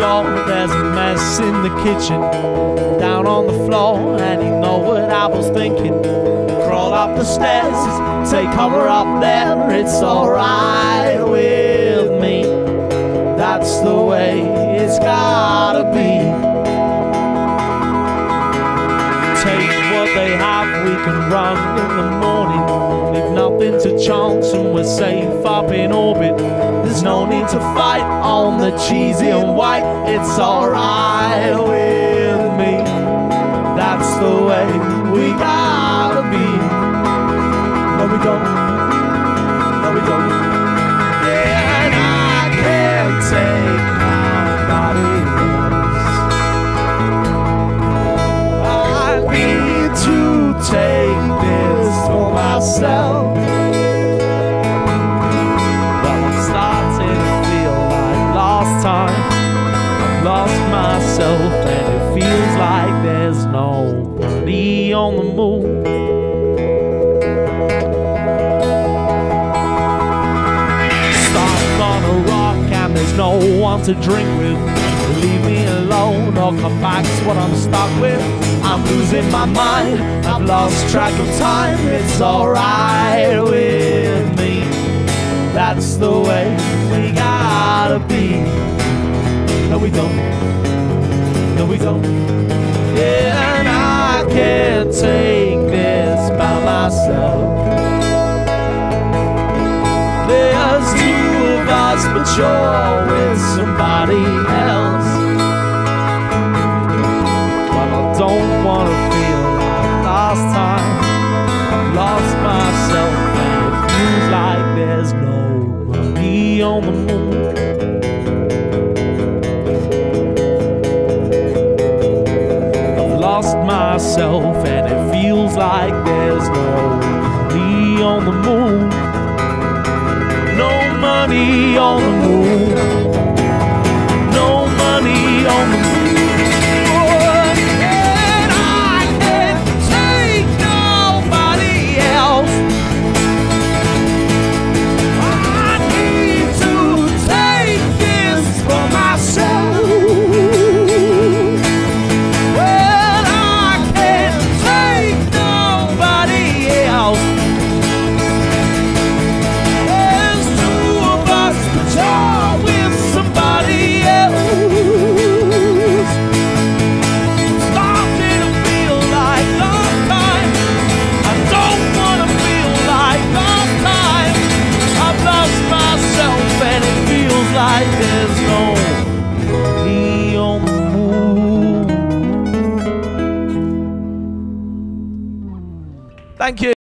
there's a mess in the kitchen. Down on the floor, and you know what I was thinking. Crawl up the stairs, take cover up there, it's alright with me. That's the way it's gotta be. Take what they have, we can run in the morning. Leave nothing to chance, and we're safe up in orbit. No need to fight on the cheesy and white. It's alright with me. That's the way we gotta be. No, we don't. No, we don't. And it feels like there's nobody on the moon. Stuck on a rock, and there's no one to drink with. Leave me alone or come back to what I'm stuck with. I'm losing my mind, I've lost track of time. It's alright with me. That's the way we don't. Yeah, and I can't take this by myself. There's two of us, but you're with somebody myself, and it feels like there's nobody on the moon. No money on the moon. Thank you.